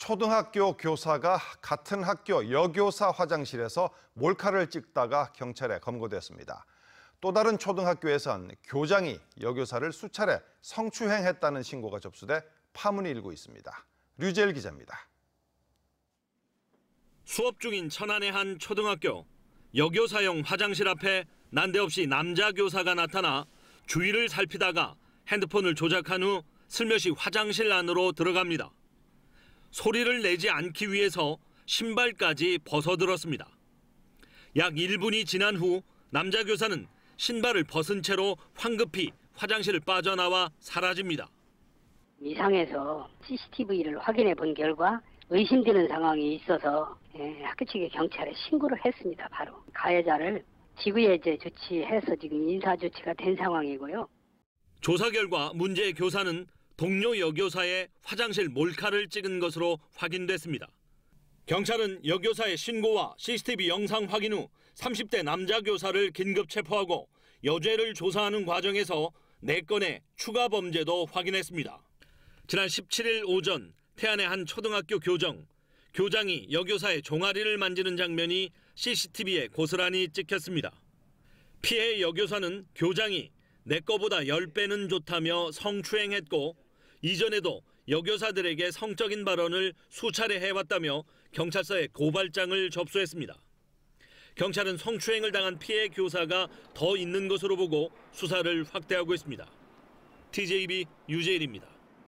초등학교 교사가 같은 학교 여교사 화장실에서 몰카를 찍다가 경찰에 검거됐습니다. 또 다른 초등학교에선 교장이 여교사를 수차례 성추행했다는 신고가 접수돼 파문이 일고 있습니다. 류젤 기자입니다. 수업 중인 천안의 한 초등학교 여교사용 화장실 앞에 난데없이 남자 교사가 나타나 주위를 살피다가 핸드폰을 조작한 후 슬며시 화장실 안으로 들어갑니다. 소리를 내지 않기 위해서 신발까지 벗어들었습니다. 약 1분이 지난 후 남자 교사는 신발을 벗은 채로 황급히 화장실을 빠져나와 사라집니다. 이상해서 CCTV를 확인해 본 결과 의심되는 상황이 있어서 예, 학교 측에 경찰에 신고를 했습니다. 바로 가해자를 지구예제 조치해서 지금 인사 조치가 된 상황이고요. 조사 결과 문제의 교사는 동료 여교사의 화장실 몰카를 찍은 것으로 확인됐습니다. 경찰은 여교사의 신고와 CCTV 영상 확인 후 30대 남자 교사를 긴급 체포하고 여죄를 조사하는 과정에서 4건의 추가 범죄도 확인했습니다. 지난 17일 오전 태안의 한 초등학교 교정, 교장이 여교사의 종아리를 만지는 장면이 CCTV에 고스란히 찍혔습니다. 피해 여교사는 교장이 내 거보다 10배는 좋다며 성추행했고 이전에도 여교사들에게 성적인 발언을 수차례 해왔다며 경찰서에 고발장을 접수했습니다. 경찰은 성추행을 당한 피해 교사가 더 있는 것으로 보고 수사를 확대하고 있습니다. TJB 유재일입니다.